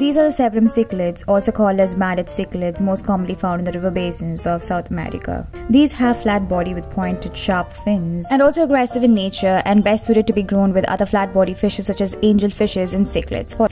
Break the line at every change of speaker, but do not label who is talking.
These are the Severum cichlids, also called as banded cichlids, most commonly found in the river basins of South America. These have flat body with pointed sharp fins and also aggressive in nature and best suited to be grown with other flat body fishes such as angelfishes and cichlids. For